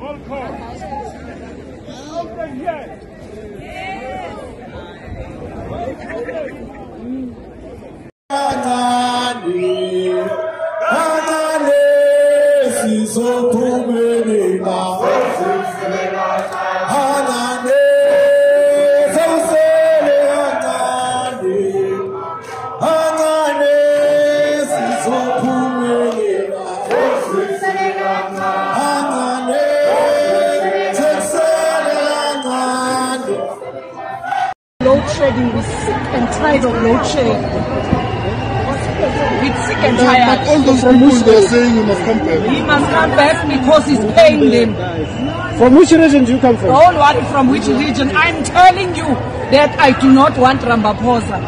Roll call. Open, yes. Yes. Yes. Yes. Yes. Load shedding. We're sick and tired of load shedding. We're sick and tired. But all those people they're saying you must come back. He must come back because he's paying them. From which region do you come from? Don't worry from which region. I'm telling you that I do not want Ramaphosa.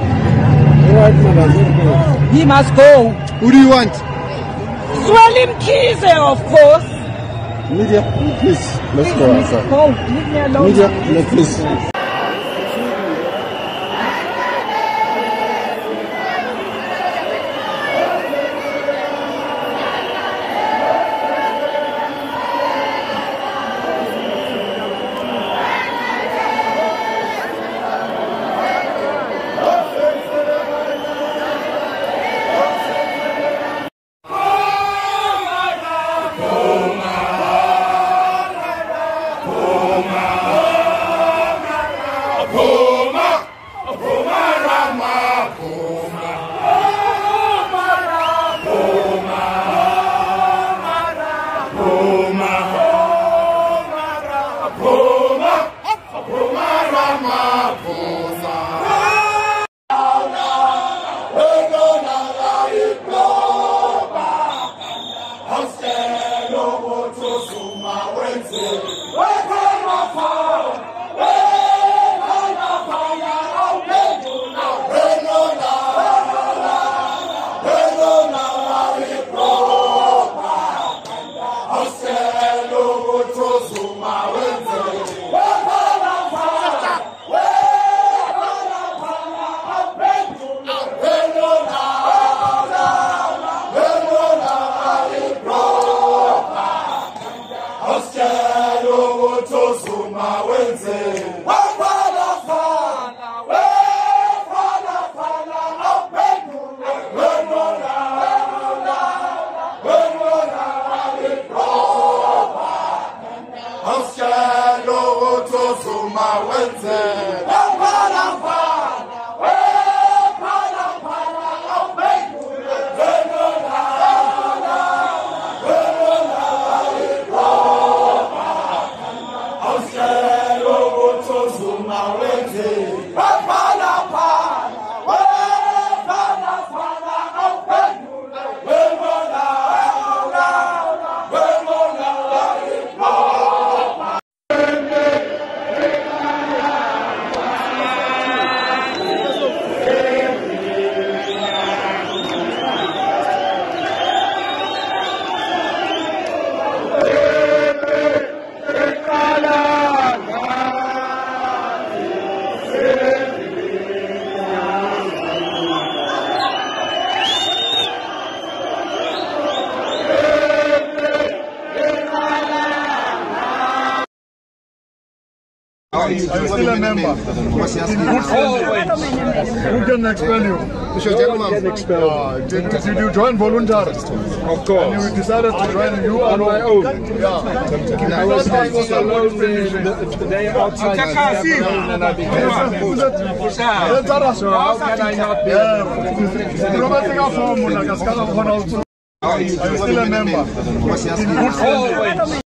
He must go. Who do you want? Zweli Mkhize, eh, of course. Media, please. Let's go Please, outside. go. Leave me alone. Media, no, please. Are you still a member? In good Who can expel you? Get expelled. Uh, did, did you join voluntarily? Of course. And you decided to join you On my own. Yeah. I was, I was alone the, the day outside and I became So how can I not be? Are you still a member? In good